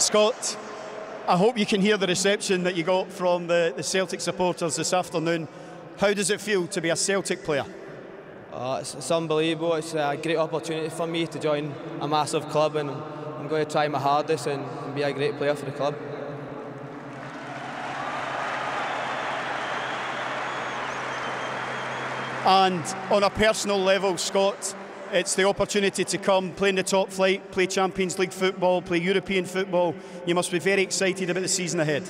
Scott, I hope you can hear the reception that you got from the, the Celtic supporters this afternoon. How does it feel to be a Celtic player? Uh, it's, it's, unbelievable. It's a great opportunity for me to join a massive club, and I'm going to try my hardest and, and be a great player for the club. And on a personal level, Scott, it's the opportunity to come, play in the top flight, play Champions League football, play European football. You must be very excited about the season ahead.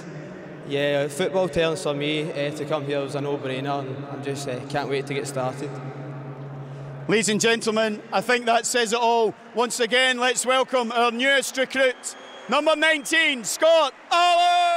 Yeah, football terms for me uh, to come here was a no-brainer, and I just uh, can't wait to get started. Ladies and gentlemen, I think that says it all. Once again, let's welcome our newest recruit, number 19, Scott Allan!